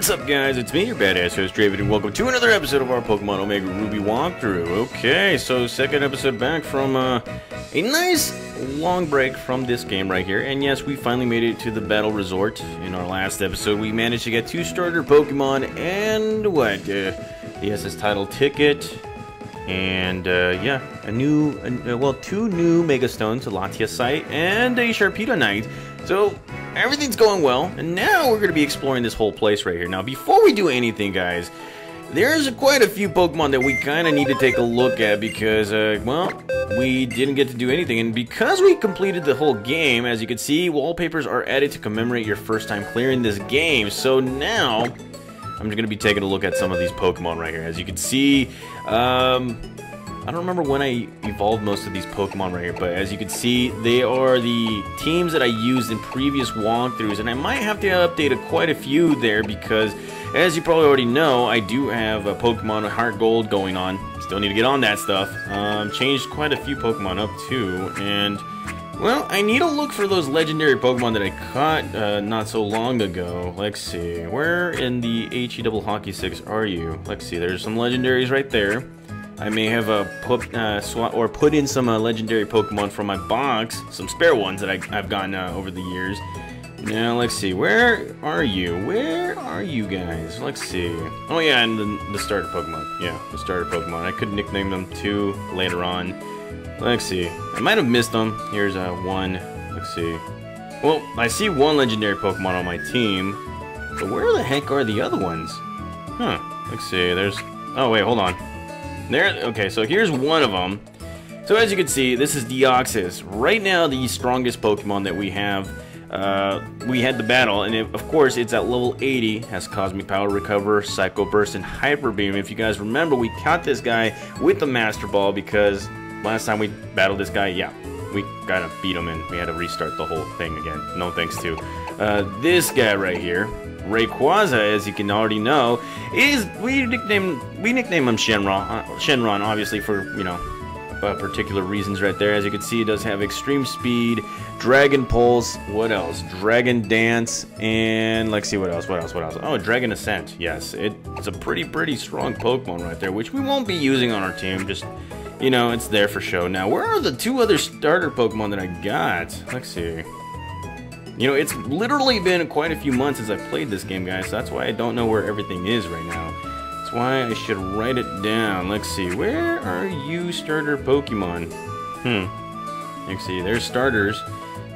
What's up, guys? It's me, your badass host, Draven, and welcome to another episode of our Pokemon Omega Ruby walkthrough. Okay, so second episode back from uh, a nice long break from this game right here. And yes, we finally made it to the Battle Resort. In our last episode, we managed to get two starter Pokemon and what? Uh, the SS Tidal ticket. And uh, yeah, a new, uh, well, two new Mega Stones, a Latiasite and a Sharpedonite. So everything's going well, and now we're going to be exploring this whole place right here. Now, before we do anything, guys, there's quite a few Pokemon that we kind of need to take a look at because, uh, well, we didn't get to do anything. And because we completed the whole game, as you can see, wallpapers are added to commemorate your first time clearing this game. So now, I'm just going to be taking a look at some of these Pokemon right here. As you can see, um, I don't remember when I evolved most of these Pokemon right here, but as you can see, they are the teams that I used in previous walkthroughs, and I might have to update a, quite a few there because, as you probably already know, I do have a Pokemon Heart Gold going on. Still need to get on that stuff. Um, changed quite a few Pokemon up too, and well, I need to look for those legendary Pokemon that I caught uh, not so long ago. Let's see, where in the HE Double Hockey 6 are you? Let's see, there's some legendaries right there. I may have uh, put uh, or put in some uh, legendary Pokemon from my box, some spare ones that I, have gotten uh, over the years. Now let's see, where are you? Where are you guys? Let's see. Oh yeah, and the, the starter Pokemon. Yeah, the starter Pokemon. I could nickname them too later on. Let's see. I might have missed them. Here's uh, one. Let's see. Well, I see one legendary Pokemon on my team, but where the heck are the other ones? Huh. Let's see. There's. Oh wait, hold on. There, okay, so here's one of them. So as you can see, this is Deoxys. Right now, the strongest Pokemon that we have. Uh, we had the battle, and it, of course, it's at level 80, has Cosmic Power Recover, Psycho Boost, and Hyper Beam. If you guys remember, we caught this guy with the Master Ball because last time we battled this guy, yeah, we gotta beat him and we had to restart the whole thing again. No thanks to uh, this guy right here. Rayquaza, as you can already know, is we nickname we nickname him Shenron. Uh, Shenron, obviously for you know uh, particular reasons right there. As you can see, it does have extreme speed, Dragon Pulse. What else? Dragon Dance, and let's see what else. What else? What else? Oh, Dragon Ascent. Yes, it, it's a pretty pretty strong Pokemon right there, which we won't be using on our team. Just you know, it's there for show. Now, where are the two other starter Pokemon that I got? Let's see. You know, it's literally been quite a few months since I've played this game, guys, so that's why I don't know where everything is right now. That's why I should write it down. Let's see, where are you starter Pokemon? Hmm. Let's see, there's starters.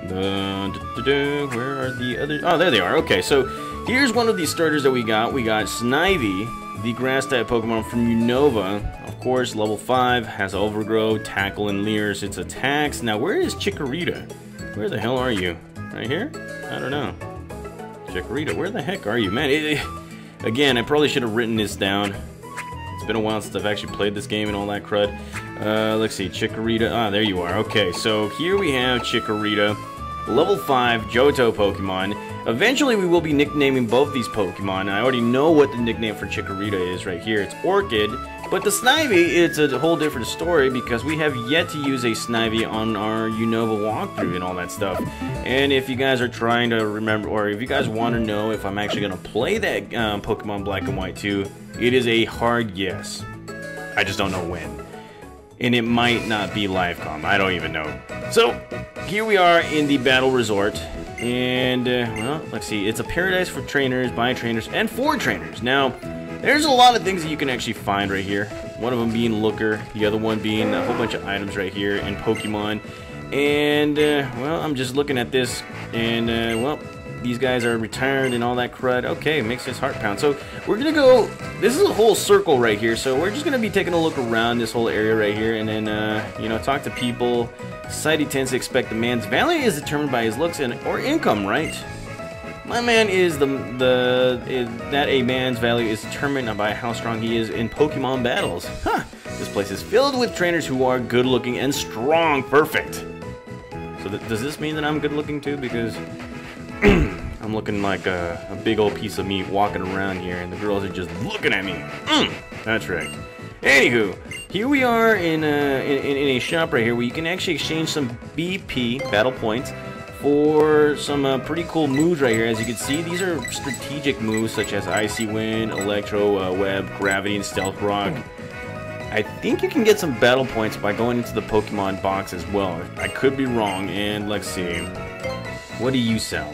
Da, da, da, where are the other? Oh, there they are. Okay, so here's one of these starters that we got. We got Snivy, the grass type Pokemon from Unova. Of course, level 5, has Overgrow, Tackle, and Leers its attacks. Now, where is Chikorita? Where the hell are you? Right here? I don't know. Chikorita, where the heck are you? Man, it, again, I probably should have written this down. It's been a while since I've actually played this game and all that crud. Uh, let's see, Chikorita. Ah, there you are. Okay, so here we have Chikorita. Level 5 Johto Pokemon. Eventually we will be nicknaming both these Pokemon. I already know what the nickname for Chikorita is right here. It's Orchid. But the Snivy, it's a whole different story because we have yet to use a Snivy on our Unova walkthrough and all that stuff. And if you guys are trying to remember, or if you guys want to know if I'm actually going to play that um, Pokemon Black and White 2, it is a hard yes. I just don't know when. And it might not be Livecom. I don't even know. So, here we are in the Battle Resort. And, uh, well, let's see. It's a paradise for trainers, by trainers, and for trainers. Now, there's a lot of things that you can actually find right here. One of them being Looker, the other one being a whole bunch of items right here in Pokemon. And, uh, well, I'm just looking at this, and, uh, well, these guys are retired and all that crud. Okay, makes his heart pound. So we're gonna go. This is a whole circle right here. So we're just gonna be taking a look around this whole area right here, and then uh, you know talk to people. Society tends to expect the man's value is determined by his looks and or income, right? My man is the the is that a man's value is determined by how strong he is in Pokemon battles. Huh. This place is filled with trainers who are good looking and strong. Perfect. So th does this mean that I'm good looking too? Because I'm looking like a, a, big old piece of meat walking around here, and the girls are just looking at me. Mm, that's right. Anywho, here we are in a, in, in a shop right here where you can actually exchange some BP battle points for some uh, pretty cool moves right here. As you can see, these are strategic moves such as Icy Wind, Electro uh, Web, Gravity, and Stealth Rock. I think you can get some battle points by going into the Pokemon box as well. I could be wrong, and let's see. What do you sell?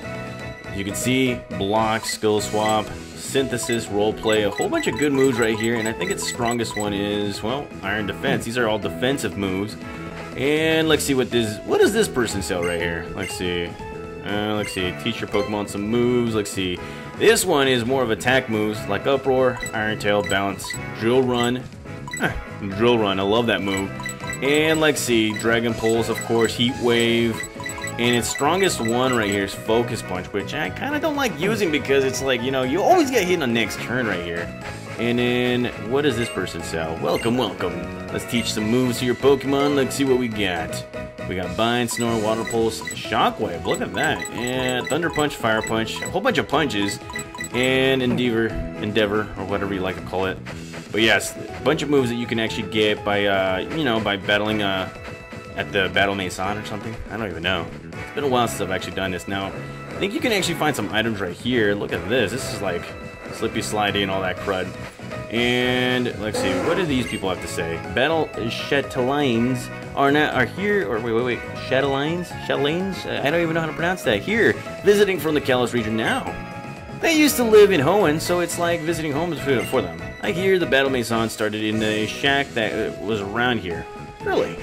You can see block, skill swap, synthesis, roleplay, a whole bunch of good moves right here, and I think its strongest one is, well, Iron Defense. These are all defensive moves. And let's see what this, what does this person sell right here? Let's see. Uh, let's see, teach your Pokemon some moves. Let's see. This one is more of attack moves, like Uproar, Iron Tail, Balance, Drill Run. Drill Run, I love that move. And let's see, Dragon Pulse, of course, Heat Wave, and its strongest one right here is Focus Punch, which I kind of don't like using because it's like, you know, you always get hit on next turn right here. And then, what does this person sell? Welcome, welcome. Let's teach some moves to your Pokemon. Let's see what we got. We got Bind, Snore, Water Pulse, Shockwave. Look at that. And Thunder Punch, Fire Punch. A whole bunch of punches. And Endeavor, Endeavor, or whatever you like to call it. But yes, a bunch of moves that you can actually get by, uh, you know, by battling uh, at the Battle Maison or something. I don't even know. It's been a while since I've actually done this. Now, I think you can actually find some items right here. Look at this. This is like slippy slidey and all that crud. And let's see, what do these people have to say? Battle uh, Chatelaines are not are here or wait wait wait Chatelaines Chatelaines uh, I don't even know how to pronounce that here visiting from the Kalos region now. They used to live in Hoenn, so it's like visiting homes for them. I hear the Battle Maison started in a shack that uh, was around here. Really?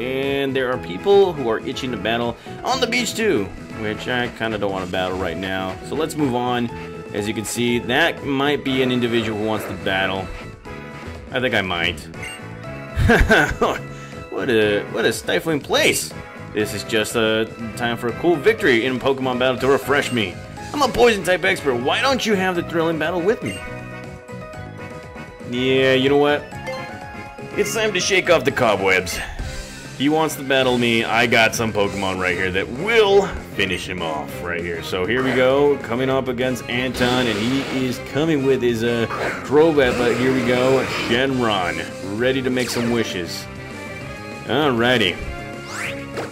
And there are people who are itching to battle on the beach too, which I kind of don't want to battle right now. So let's move on. As you can see, that might be an individual who wants to battle. I think I might. what a what a stifling place. This is just a time for a cool victory in Pokemon battle to refresh me. I'm a poison type expert. Why don't you have the thrilling battle with me? Yeah, you know what? It's time to shake off the cobwebs. He wants to battle me. I got some Pokemon right here that will finish him off right here. So here we go, coming up against Anton, and he is coming with his uh, Crobat, but here we go, Shenron, ready to make some wishes. Alrighty.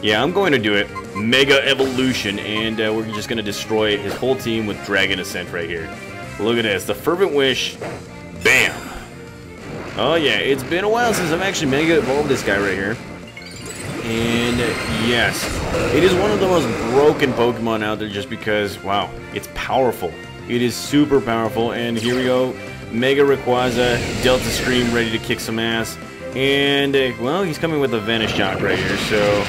Yeah, I'm going to do it. Mega Evolution, and uh, we're just going to destroy his whole team with Dragon Ascent right here. Look at this, the Fervent Wish, bam. Oh yeah, it's been a while since I've actually Mega Evolved this guy right here. And yes, it is one of the most broken Pokemon out there just because, wow, it's powerful. It is super powerful. And here we go, Mega Rayquaza, Delta Stream ready to kick some ass. And, uh, well, he's coming with a Vanish Shock right here, so...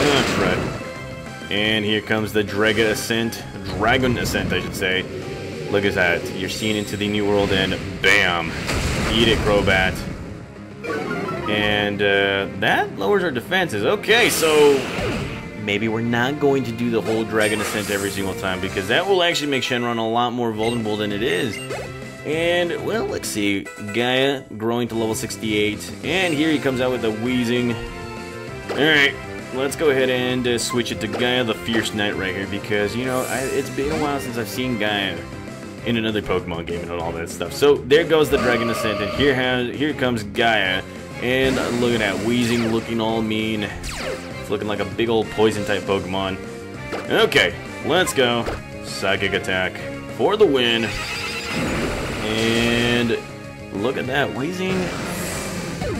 That's right. And here comes the Dragon Ascent, Dragon Ascent, I should say. Look at that. You're seeing into the new world, and bam! Eat it, Crobat. And uh, that lowers our defenses. Okay, so maybe we're not going to do the whole Dragon Ascent every single time because that will actually make Shenron a lot more vulnerable than it is. And, well, let's see. Gaia growing to level 68. And here he comes out with a Weezing. Alright, let's go ahead and uh, switch it to Gaia the Fierce Knight right here because, you know, I, it's been a while since I've seen Gaia in another Pokemon game and all that stuff. So there goes the Dragon Ascent, and here has here comes Gaia. And look at that, Weezing looking all mean. It's looking like a big old poison type Pokemon. Okay, let's go. Psychic attack for the win. And look at that, Weezing.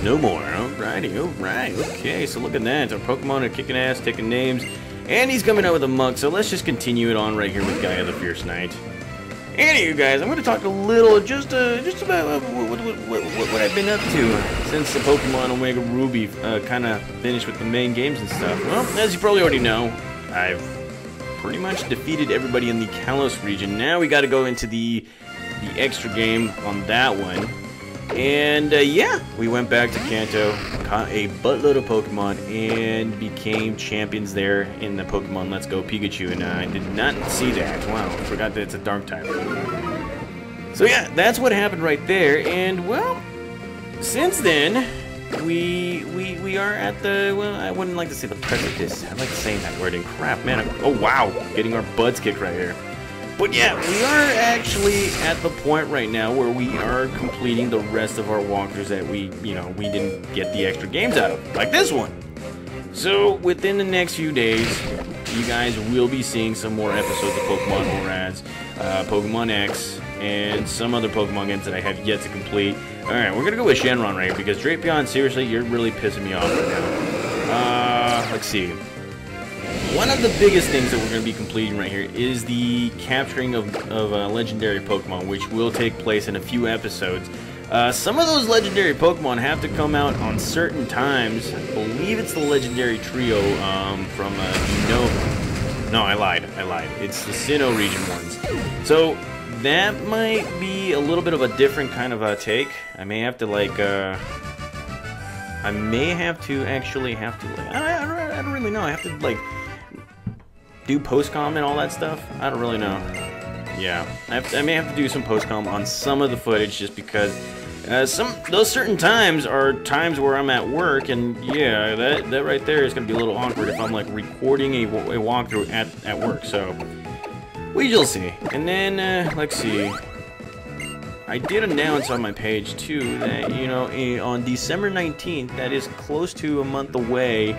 No more. Alrighty, alright. Okay, so look at that. Our Pokemon are kicking ass, taking names. And he's coming out with a Muk, so let's just continue it on right here with Gaia the Fierce Knight. Anyway, guys, I'm going to talk a little just uh, just about uh, what, what, what, what, I've been up to since the Pokemon Omega Ruby uh, kind of finished with the main games and stuff. Well, as you probably already know, I've pretty much defeated everybody in the Kalos region. Now we got to go into the the extra game on that one. And uh, yeah, we went back to Kanto, caught a buttload of Pokemon, and became champions there in the Pokemon Let's Go Pikachu. And uh, I did not see that. Wow, I forgot that it's a dark type. So yeah, that's what happened right there. And well, since then, we we we are at the well, I wouldn't like to say the precipice. I like saying that word. And crap, man. I, oh wow, getting our butts kicked right here. But yeah, we are actually at the point right now where we are completing the rest of our walkthroughs that we, you know, we didn't get the extra games out of, like this one. So within the next few days, you guys will be seeing some more episodes of Pokemon ORAS, uh, Pokemon X, and some other Pokemon games that I have yet to complete. Alright, we're gonna go with Shenron right here because Drapion, seriously, you're really pissing me off right now. Uh, let's see. One of the biggest things that we're going to be completing right here is the capturing of, of uh, legendary Pokemon, which will take place in a few episodes. Uh, some of those legendary Pokemon have to come out on certain times. I believe it's the legendary trio um, from uh, Nova. No, I lied. I lied. It's the Sinnoh region ones. So that might be a little bit of a different kind of a take. I may have to like. Uh, I may have to actually have to like. I, I, I don't really know. I have to like do postcom and all that stuff? I don't really know. Yeah, I, I may have to do some postcom on some of the footage just because uh, some those certain times are times where I'm at work, and yeah, that that right there is gonna be a little awkward if I'm like recording a, a walkthrough at at work. So we shall see. And then uh, let's see. I did announce on my page too that you know on December 19th, that is close to a month away.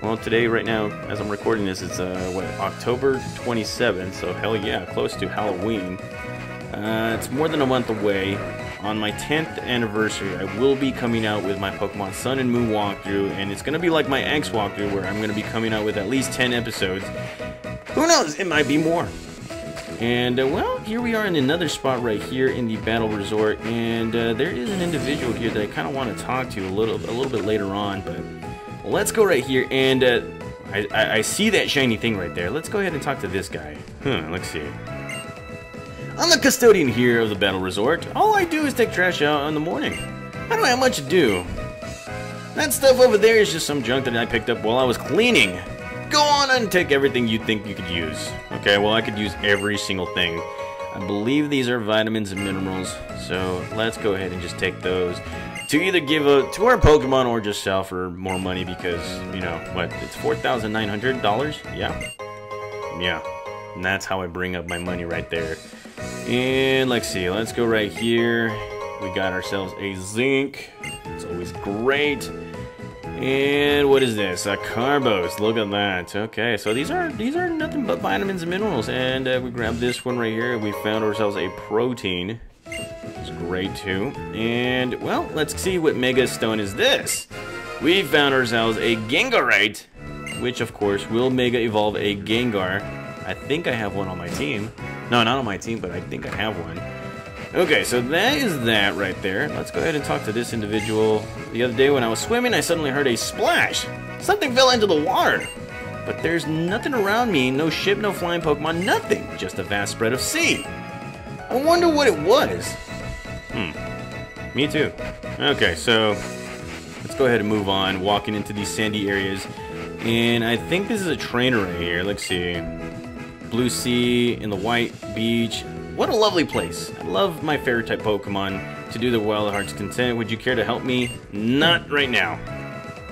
Well, today, right now, as I'm recording this, it's uh, what October 27th, so hell yeah, close to Halloween. Uh, it's more than a month away. On my 10th anniversary, I will be coming out with my Pokemon Sun and Moon walkthrough, and it's gonna be like my X walkthrough, where I'm gonna be coming out with at least 10 episodes. Who knows? It might be more. And, uh, well, here we are in another spot right here in the Battle Resort, and uh, there is an individual here that I kind of want to talk to a little, a little bit later on, but let's go right here, and uh, I, I, I, see that shiny thing right there. Let's go ahead and talk to this guy. Huh, let's see. I'm the custodian here of the Battle Resort. All I do is take trash out in the morning. I don't have much to do. That stuff over there is just some junk that I picked up while I was cleaning. Go on and take everything you think you could use. Okay, well I could use every single thing. I believe these are vitamins and minerals, so let's go ahead and just take those to either give a to our Pokemon or just sell for more money because you know what it's four thousand nine hundred dollars. Yeah, yeah, and that's how I bring up my money right there. And let's see, let's go right here. We got ourselves a zinc. It's always great. And what is this? A Carbos. Look at that. Okay, so these are these are nothing but vitamins and minerals. And uh, we grabbed this one right here. We found ourselves a protein. Great too. And, well, let's see what Mega Stone is this. We found ourselves a Gengarite, which of course will Mega Evolve a Gengar. I think I have one on my team. No, not on my team, but I think I have one. Okay, so that is that right there. Let's go ahead and talk to this individual. The other day when I was swimming, I suddenly heard a splash. Something fell into the water. But there's nothing around me, no ship, no flying Pokemon, nothing. Just a vast spread of sea. I wonder what it was. Hmm. Me too. Okay, so let's go ahead and move on, walking into these sandy areas. And I think this is a trainer right here. Let's see. Blue Sea in the white beach. What a lovely place. I love my fairy type Pokemon to do the wild heart's content. Would you care to help me? Not right now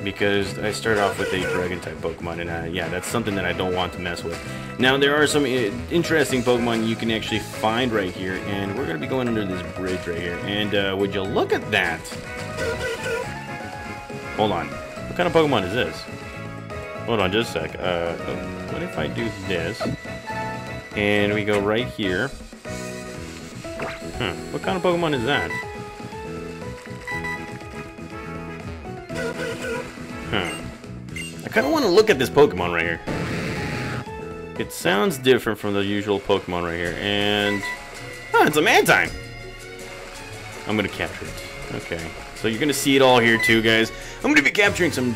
because I start off with a dragon type Pokemon, and uh, yeah, that's something that I don't want to mess with. Now, there are some uh, interesting Pokemon you can actually find right here, and we're going to be going under this bridge right here. And uh, would you look at that? Hold on. What kind of Pokemon is this? Hold on just a sec. Uh, what if I do this? And we go right here. Huh. What kind of Pokemon is that? Huh. I kind of want to look at this Pokemon right here. It sounds different from the usual Pokemon right here, and... Oh, it's a Mantine! I'm gonna capture it. Okay. So you're gonna see it all here too, guys. I'm gonna be capturing some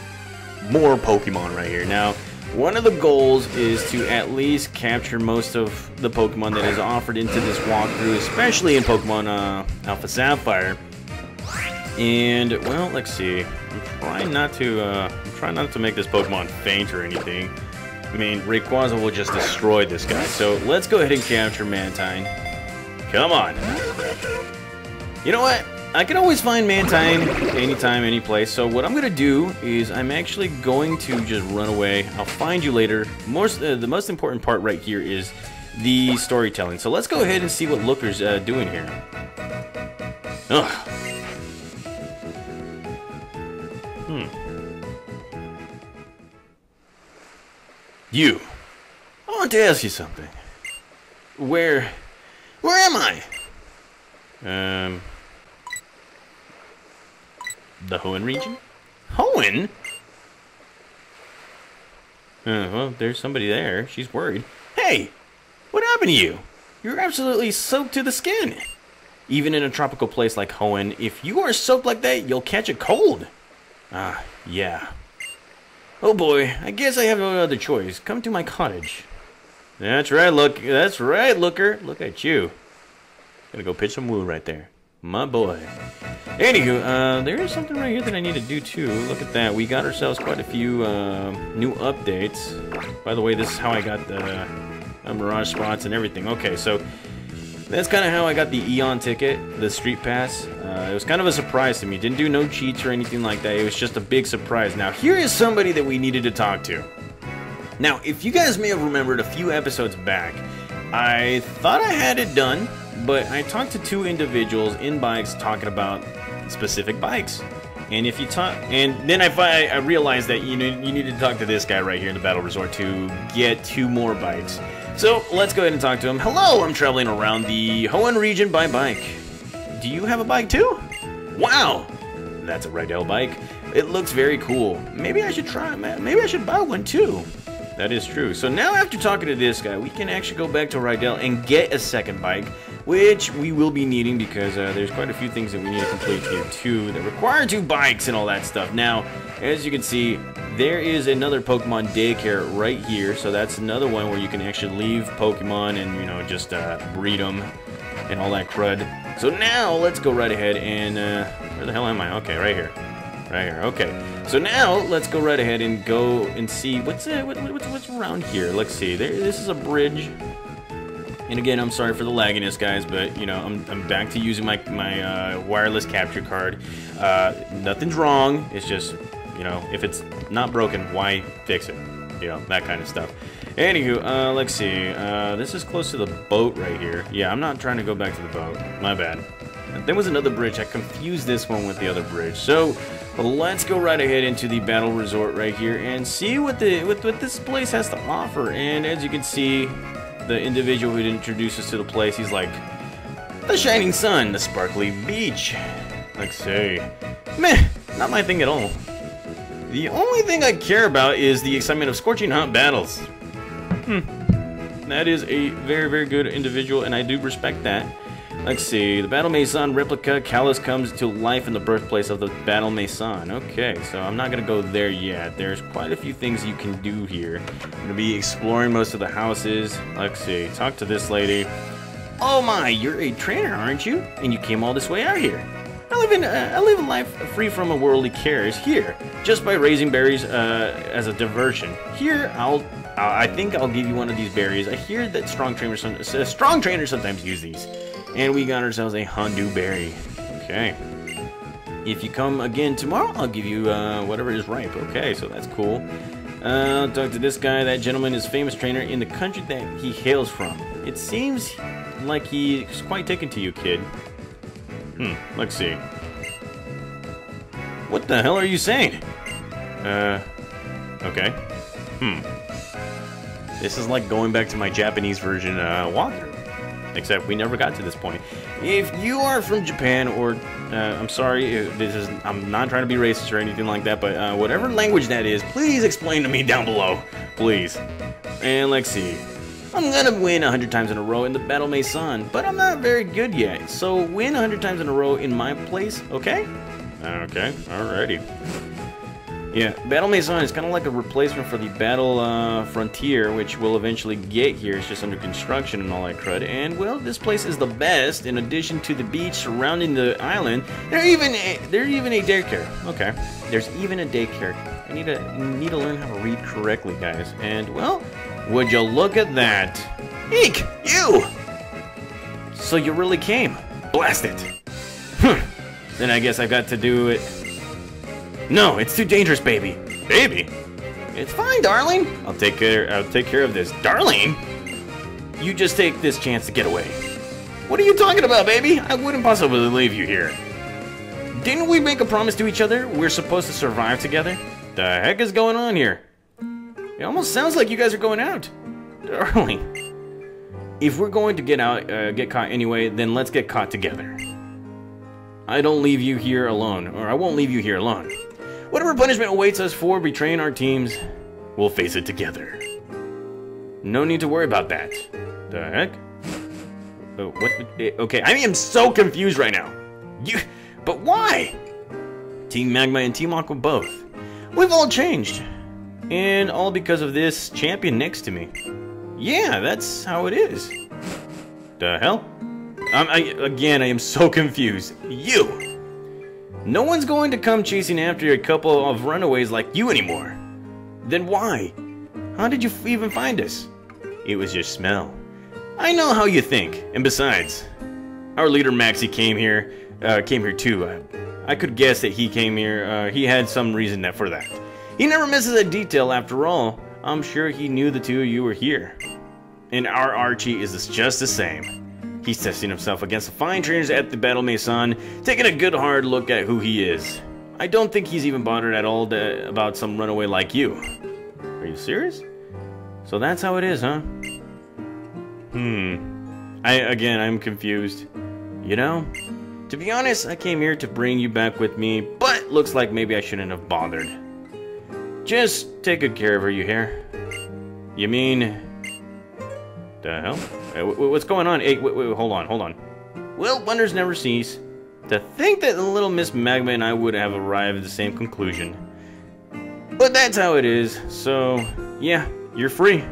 more Pokemon right here. Now, one of the goals is to at least capture most of the Pokemon that is offered into this walkthrough, especially in Pokemon uh, Alpha Sapphire. And, well, let's see. I'm trying not to, uh, I'm trying not to make this Pokemon faint or anything. I mean, Rayquaza will just destroy this guy. So let's go ahead and capture Mantine. Come on. You know what? I can always find Mantine anytime, any place. So what I'm to do is I'm actually going to just run away. I'll find you later. Most, uh, the most important part right here is the storytelling. So let's go ahead and see what Looker's uh, doing here. Ugh. Hmm. I want to ask you something. Where, where am I? Um, the Hoenn region? Hoenn? Uh, well, there's somebody there. She's worried. Hey, what happened to you? You're absolutely soaked to the skin. Even in a tropical place like Hoenn, if you are soaked like that, you'll catch a cold. Ah, yeah. Oh boy, I guess I have no other choice. Come to my cottage. That's right, look. That's right, looker. Look at you. Gonna go pitch some woo right there. My boy. Anywho, uh, there is something right here that I need to do too. Look at that. We got ourselves quite a few uh, new updates. By the way, this is how I got the uh, Mirage spots and everything. Okay, so that's kind of how I got the Eon ticket, the Street Pass. Uh, it was kind of a surprise to me. Didn't do no cheats or anything like that. It was just a big surprise. Now, here is somebody that we needed to talk to. Now, if you guys may have remembered a few episodes back, I thought I had it done, but I talked to two individuals in bikes talking about specific bikes. And if you talk, and then I, I realized that you know you need to talk to this guy right here in the Battle Resort to get two more bikes. So let's go ahead and talk to him. Hello, I'm traveling around the Hoenn region by bike. Do you have a bike too? Wow, that's a Rydel bike. It looks very cool. Maybe I should try, maybe I should buy one too. That is true. So now after talking to this guy, we can actually go back to Rydel and get a second bike, which we will be needing because uh, there's quite a few things that we need to complete here too that require two bikes and all that stuff. Now, as you can see, there is another Pokemon daycare right here, so that's another one where you can actually leave Pokemon and, you know, just uh, breed them and all that crud. So now, let's go right ahead and, uh, where the hell am I? Okay, right here. Right here, okay. So now, let's go right ahead and go and see what's, uh, what, what's, what's around here. Let's see, there, this is a bridge. And again, I'm sorry for the lagginess, guys, but, you know, I'm, I'm back to using my, my uh, wireless capture card. Uh, nothing's wrong, it's just you know, if it's not broken, why fix it? You know, that kind of stuff. Anywho, uh, let's see. Uh, this is close to the boat right here. Yeah, I'm not trying to go back to the boat. My bad. There was another bridge. I confused this one with the other bridge. So, let's go right ahead into the battle resort right here and see what the what, what this place has to offer. And as you can see, the individual who introduced us to the place, he's like, the shining sun, the sparkly beach. Like, say. Meh, not my thing at all. The only thing I care about is the excitement of scorching hot battles. Hmm. That is a very, very good individual, and I do respect that. Let's see. The Battle Maison replica, Kalos comes to life in the birthplace of the Battle Maison. Okay, so I'm not going to go there yet. There's quite a few things you can do here. I'm going to be exploring most of the houses. Let's see. Talk to this lady. Oh my, you're a trainer, aren't you? And you came all this way out here. I live in uh, I live a life free from a worldly cares here, just by raising berries uh, as a diversion. Here, I'll I think I'll give you one of these berries. I hear that strong trainers uh, strong trainers sometimes use these, and we got ourselves a Hondew berry. Okay. If you come again tomorrow, I'll give you uh, whatever is ripe. Okay, so that's cool. Uh, talk to this guy. That gentleman is famous trainer in the country that he hails from. It seems like he's quite taken to you, kid. Hmm, let's see. What the hell are you saying? Uh, okay. Hmm. This is like going back to my Japanese version uh, walkthrough. Except we never got to this point. If you are from Japan, or uh, I'm sorry, uh, this is I'm not trying to be racist or anything like that, but uh, whatever language that is, please explain to me down below, please. And let's see. I'm gonna win 100 times in a row in the Battle Maison, but I'm not very good yet, so win 100 times in a row in my place, okay? Okay, alrighty. Yeah, Battle Maison is kind of like a replacement for the Battle uh, Frontier, which we'll eventually get here. It's just under construction and all that crud. And, well, this place is the best. In addition to the beach surrounding the island, there's even there's even a daycare. Okay, there's even a daycare. I need to need to learn how to read correctly, guys. And, well, would you look at that? Eek! You! So you really came. Blast it. then I guess I've got to do it. No, it's too dangerous, baby. Baby? It's fine, darling. I'll take care I'll take care of this. Darling? You just take this chance to get away. What are you talking about, baby? I wouldn't possibly leave you here. Didn't we make a promise to each other? We're supposed to survive together? The heck is going on here? It almost sounds like you guys are going out. Darling. If we're going to get out, uh, get caught anyway, then let's get caught together. I don't leave you here alone, or I won't leave you here alone. Whatever punishment awaits us for betraying our teams, we'll face it together. No need to worry about that. The heck? Oh, what? eh, Okay, I am so confused right now. You, but why? Team Magma and Team Aqua both. We've all changed. And all because of this champion next to me. Yeah, that's how it is. The hell? I'm, I, again, I am so confused. You! No one's going to come chasing after a couple of runaways like you anymore. Then why? How did you even find us? It was your smell. I know how you think, and besides, our leader Maxie came here, uh, came here too. Uh, I could guess that he came here. Uh, he had some reason for that. He never misses a detail. After all, I'm sure he knew the two of you were here. And our Archie is just the same. He's testing himself against the fine trainers at the Battle Maison, taking a good hard look at who he is. I don't think he's even bothered at all to, about some runaway like you. Are you serious? So that's how it is, huh? Hmm. I again, I'm confused. You know, to be honest, I came here to bring you back with me, but looks like maybe I shouldn't have bothered. Just take good care of her, you hear? You mean... The hell? Wh- what's going on? Hey, wait, wait, hold on, hold on. Well, wonders never cease. To think that little Miss Magma and I would have arrived at the same conclusion. But that's how it is, so yeah, you're free.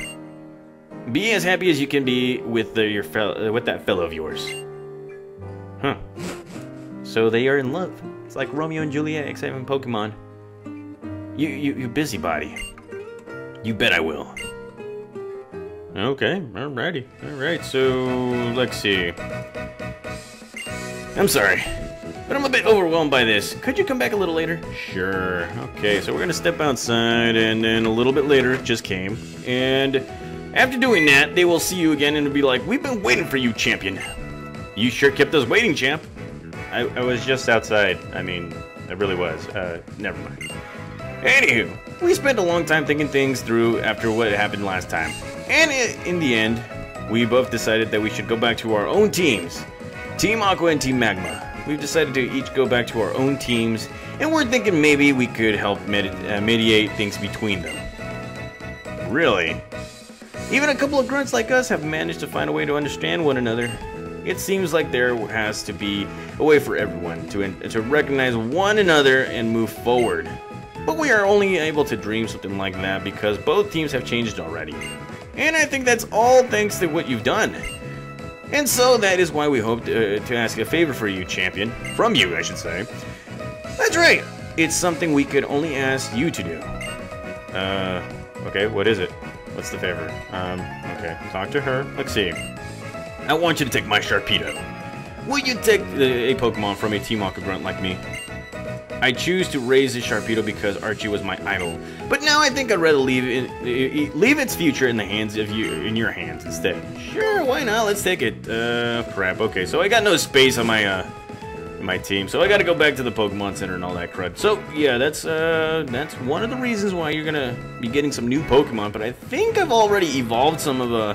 Be as happy as you can be with the, your fel- uh, with that fellow of yours. Huh. So they are in love. It's like Romeo and Juliet, except in Pokemon. You, you, you busybody. You bet I will. Okay, alrighty. Alright, so let's see. I'm sorry, but I'm a bit overwhelmed by this. Could you come back a little later? Sure. Okay, so we're gonna step outside, and then a little bit later, it just came. And after doing that, they will see you again and be like, We've been waiting for you, champion. You sure kept us waiting, champ. I, I was just outside. I mean, I really was. Uh, never mind. Anywho, we spent a long time thinking things through after what happened last time. And in the end, we both decided that we should go back to our own teams Team Aqua and Team Magma. We've decided to each go back to our own teams, and we're thinking maybe we could help medi- uh, mediate things between them. Really? Even a couple of grunts like us have managed to find a way to understand one another. It seems like there has to be a way for everyone to, to recognize one another and move forward. But we are only able to dream something like that because both teams have changed already. And I think that's all thanks to what you've done. And so that is why we hope to, uh, to ask a favor for you, champion. From you, I should say. That's right. It's something we could only ask you to do. Uh, okay, what is it? What's the favor? Um, okay, talk to her. Let's see. I want you to take my Sharpedo. Will you take uh, a Pokemon from a Team Aqua Grunt like me? I choose to raise the Sharpedo because Archie was my idol, but now I think I'd rather leave it, leave its future in the hands of you, in your hands instead. Sure, why not? Let's take it. Uh, crap. Okay, so I got no space on my uh, my team, so I got to go back to the Pokemon Center and all that crud. So yeah, that's uh, that's one of the reasons why you're gonna be getting some new Pokemon. But I think I've already evolved some of uh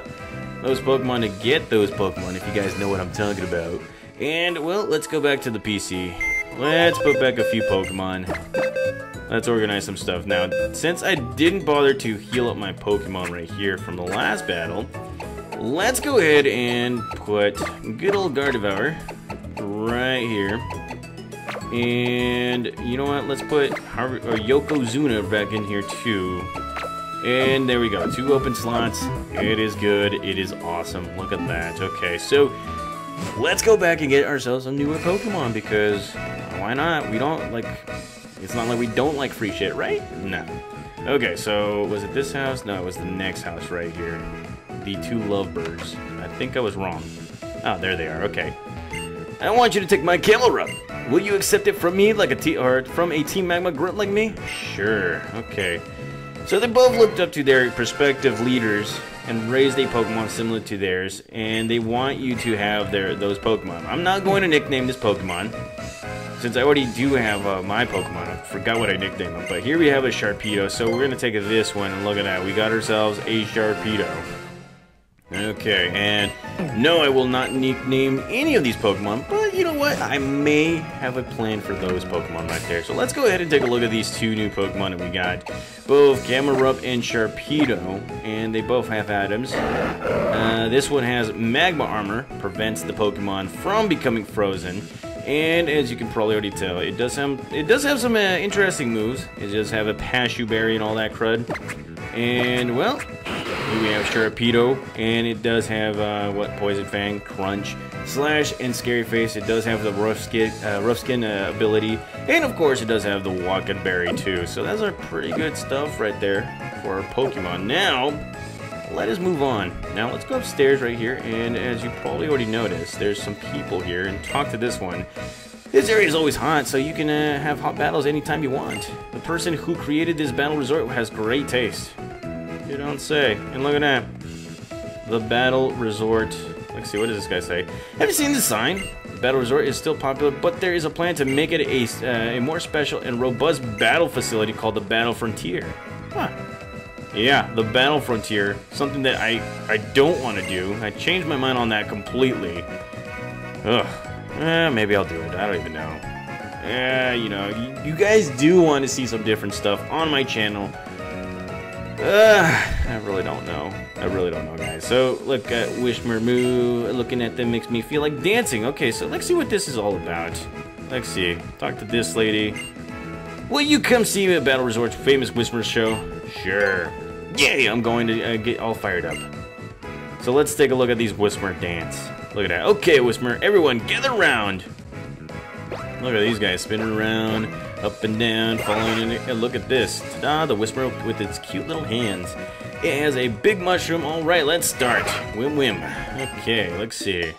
those Pokemon to get those Pokemon, if you guys know what I'm talking about. And well, let's go back to the PC. Let's put back a few Pokemon. Let's organize some stuff. Now, since I didn't bother to heal up my Pokemon right here from the last battle, let's go ahead and put good old Gardevoir right here. And you know what? Let's put Har- or Yokozuna back in here too. And there we go. Two open slots. It is good. It is awesome. Look at that. Okay, so let's go back and get ourselves some newer Pokemon because why not? We don't like. It's not like we don't like free shit, right? No. Okay, so was it this house? No, it was the next house right here. The two lovebirds. I think I was wrong. Oh, there they are. Okay. I want you to take my Camerupt. Will you accept it from me like a T or from a Team Magma grunt like me? Sure. Okay. So they both looked up to their prospective leaders and raised a Pokemon similar to theirs, and they want you to have their those Pokemon. I'm not going to nickname this Pokemon, since I already do have uh, my Pokemon. I forgot what I nicknamed them, but here we have a Sharpedo, so we're gonna take this one and look at that. We got ourselves a Sharpedo. Okay, and no, I will not nickname any of these Pokemon, but you know what? I may have a plan for those Pokemon right there. So let's go ahead and take a look at these two new Pokemon that we got. Both Camerupt and Sharpedo, and they both have items. Uh, this one has Magma Armor, prevents the Pokemon from becoming frozen. And as you can probably already tell, it does have it does have some uh, interesting moves. It does have a Passho Berry and all that crud. And well, we have Sharpedo, and it does have uh, what Poison Fang, Crunch, Slash, and Scary Face. It does have the Rough Skin, uh, rough skin uh, ability, and of course, it does have the Wacan Berry too. So that's our pretty good stuff right there for our Pokemon. Now, let us move on. Now let's go upstairs right here, and as you probably already noticed, there's some people here, and talk to this one. This area is always hot, so you can uh, have hot battles anytime you want. The person who created this battle resort has great taste. You don't say. And look at that. The Battle Resort. Let's see, what does this guy say? Have you seen the sign? The Battle Resort is still popular, but there is a plan to make it a, uh, a more special and robust battle facility called the Battle Frontier. Huh. Yeah, the Battle Frontier. Something that I, I don't want to do. I changed my mind on that completely. Ugh. Eh, maybe I'll do it. I don't even know. Eh, you know, you, guys do want to see some different stuff on my channel. Uh, I really don't know. I really don't know, guys. So, look at Whismur Moo. Looking at them makes me feel like dancing. Okay, so let's see what this is all about. Let's see. Talk to this lady. Will you come see me at Battle Resort's famous Whismur show? Sure. Yay, I'm going to uh, get all fired up. So let's take a look at these Whismur dance. Look at that. Okay, Whismur, everyone gather around. Look at these guys spinning around. Up and down, following in And look at this. Ta-da, the Whismur with its cute little hands. It has a big mushroom. All right, let's start. Whim whim. Okay, let's see.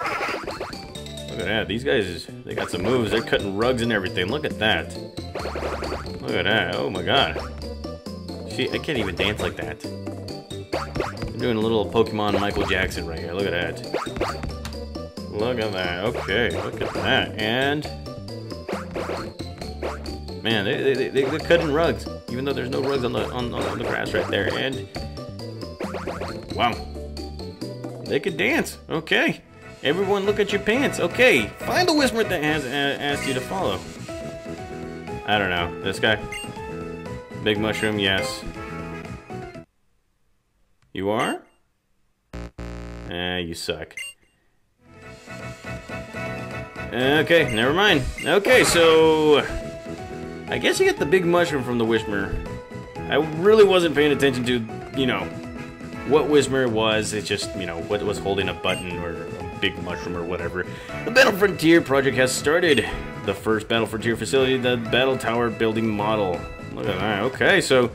Look at that. These guys, they got some moves. They're cutting rugs and everything. Look at that. Look at that. Oh my god. See, I can't even dance like that. I'm doing a little Pokemon Michael Jackson right here. Look at that. Look at that. Okay, look at that. And Man, they, they, they, are cutting rugs, even though there's no rugs on the on, on the grass right there. And wow, they could dance. Okay, everyone, look at your pants. Okay, find the Whismur that has uh, asked you to follow. I don't know. This guy, Big Mushroom. Yes, you are. Ah, you suck. Okay, never mind. Okay, so I guess you get the big mushroom from the Whismur. I really wasn't paying attention to, you know, what Whismur was. It's just, you know, what was holding a button or a big mushroom or whatever. The Battle Frontier project has started. The first Battle Frontier facility, the Battle Tower building model. Look at that. Okay, so,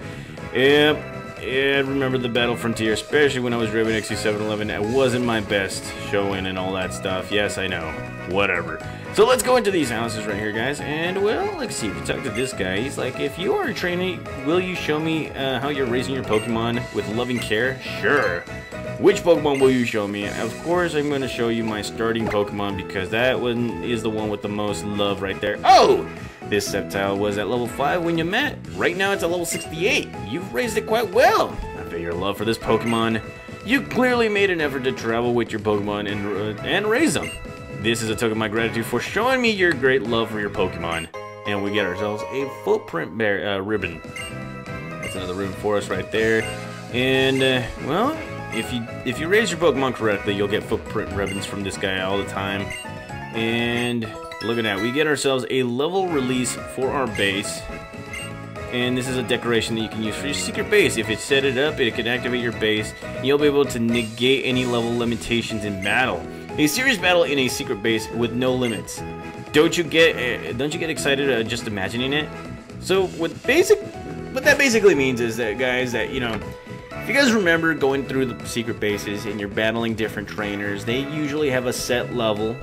yep. Yeah, remember the Battle Frontier, especially when I was driving XC711. It wasn't my best showing and all that stuff. Yes, I know. Whatever. So let's go into these houses right here, guys. And, well, let's see. If you talk to this guy, he's like, if you are a trainee, will you show me uh, how you're raising your Pokemon with loving care? Sure. Which Pokemon will you show me? Of course, I'm going to show you my starting Pokemon because that one is the one with the most love right there. Oh! This Sceptile was at level 5 when you met. Right now it's at level 68. You've raised it quite well. I bet your love for this Pokemon. You clearly made an effort to travel with your Pokemon and, uh, and raise them. This is a token of my gratitude for showing me your great love for your Pokemon. And we get ourselves a footprint bear, uh, ribbon. That's another ribbon for us right there. And, uh, well, if you if you raise your Pokemon correctly, you'll get footprint ribbons from this guy all the time. And look at that. We get ourselves a level release for our base. And this is a decoration that you can use for your secret base. If it set it up, it can activate your base. And you'll be able to negate any level limitations in battle. A serious battle in a secret base with no limits. Don't you get uh, don't you get excited uh, just imagining it? So what basic what that basically means is that guys that you know if you guys remember going through the secret bases and you're battling different trainers, they usually have a set level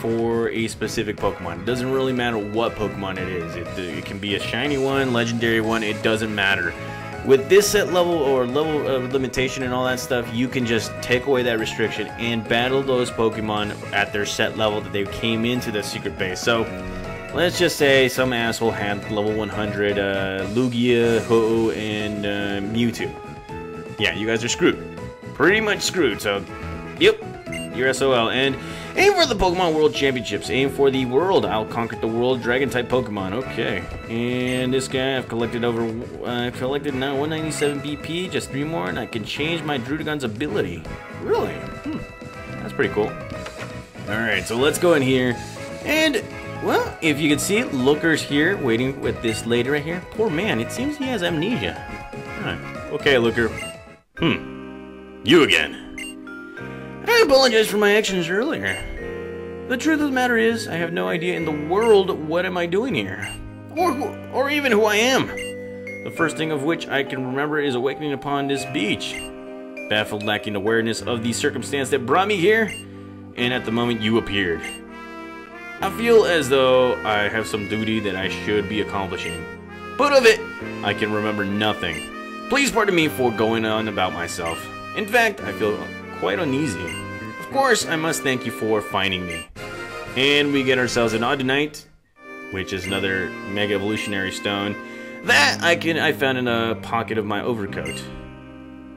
for a specific Pokemon. It doesn't really matter what Pokemon it is. It, it can be a shiny one, legendary one, it doesn't matter. With this set level or level of limitation and all that stuff, you can just take away that restriction and battle those Pokemon at their set level that they came into the secret base. So, let's just say some asshole had level 100 uh, Lugia, Ho-Oh, and uh, Mewtwo. Yeah, you guys are screwed. pretty much screwed. So, yep, you're SOL. And aim for the Pokemon World Championships. Aim for the world. I'll conquer the world Dragon type Pokemon. Okay. And this guy, I've collected over, I've collected now 197 BP, just three more, and I can change my Druddigon's ability. Really? Hmm. That's pretty cool. Alright, so let's go in here. And, well, if you can see Looker's here waiting with this lady right here. Poor man, it seems he has amnesia. Huh. Okay, Looker. Hmm. You again. I apologize for my actions earlier. The truth of the matter is, I have no idea in the world what am I doing here. Or, or even who I am. The first thing of which I can remember is awakening upon this beach. Baffled, lacking awareness of the circumstance that brought me here, and at the moment you appeared. I feel as though I have some duty that I should be accomplishing. But of it, I can remember nothing. Please pardon me for going on about myself. In fact, I feel quite uneasy. Of course, I must thank you for finding me. And we get ourselves an Audinite, which is another Mega Evolutionary Stone. That I can I found in a pocket of my overcoat.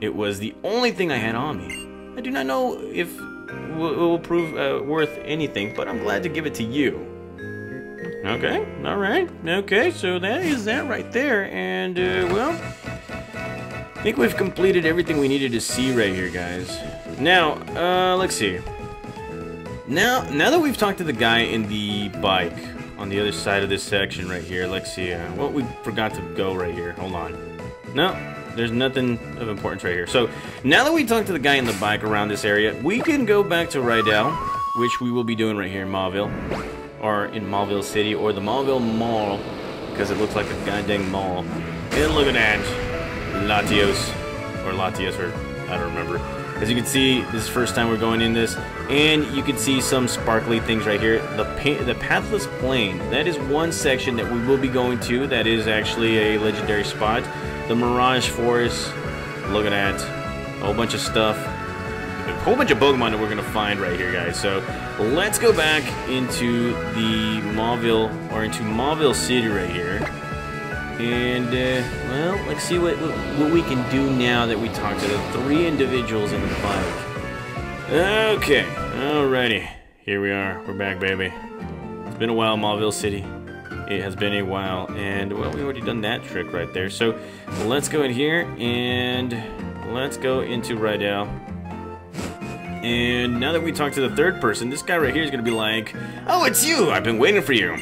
It was the only thing I had on me. I do not know if it will prove uh, worth anything, but I'm glad to give it to you. Okay, alright, okay, so that is that right there, and, uh, well, I think we've completed everything we needed to see right here, guys. Now, uh, let's see. Now, now that we've talked to the guy in the bike on the other side of this section right here, let's see. Uh, well, we forgot to go right here. Hold on. No, there's nothing of importance right here. So, now that we talked to the guy in the bike around this area, we can go back to Rydel, which we will be doing right here in Mauville. Or in Mauville City, or the Mauville Mall, because it looks like a goddamn mall. And look at that. Latios. Or Latios, or I don't remember. As you can see, this is the first time we're going in this, and you can see some sparkly things right here. The the Pathless Plain, that is one section that we will be going to. That is actually a legendary spot. The Mirage Forest, look at that. A whole bunch of stuff. A whole bunch of Pokemon that we're going to find right here, guys. So, let's go back into the Mauville, or into Mauville City right here. And, uh, well, let's see what, what, we can do now that we talked to the three individuals in the bike. Okay, alrighty. Here we are. We're back, baby. It's been a while, Mauville City. It has been a while, and, well, we already done that trick right there. So, let's go in here, and let's go into Rydel. And now that we talked to the third person, this guy right here is going to be like, Oh, it's you! I've been waiting for you.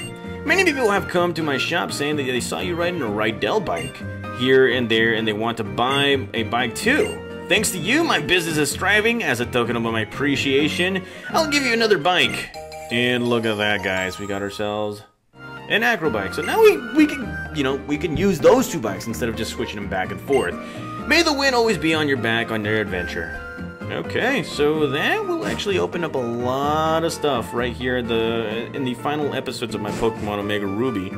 Many people have come to my shop saying that they saw you riding a Rydel bike here and there and they want to buy a bike too. Thanks to you, my business is thriving. As a token of my appreciation, I'll give you another bike. And look at that, guys. We got ourselves an acro bike. So now we, we can, you know, we can use those two bikes instead of just switching them back and forth. May the wind always be on your back on your adventure. Okay, so that will actually open up a lot of stuff right here the in the final episodes of my Pokemon Omega Ruby.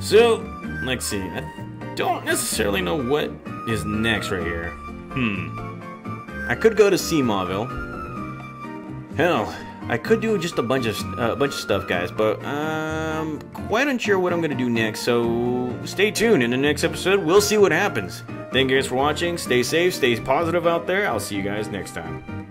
So, let's see. I don't necessarily know what is next right here. Hmm. I could go to Sea Mauville. Hell, I could do just a bunch of uh, a bunch of stuff, guys, but I'm quite unsure what I'm gonna do next. So stay tuned. In the next episode, we'll see what happens. Thank you guys for watching. Stay safe, stay positive out there. I'll see you guys next time.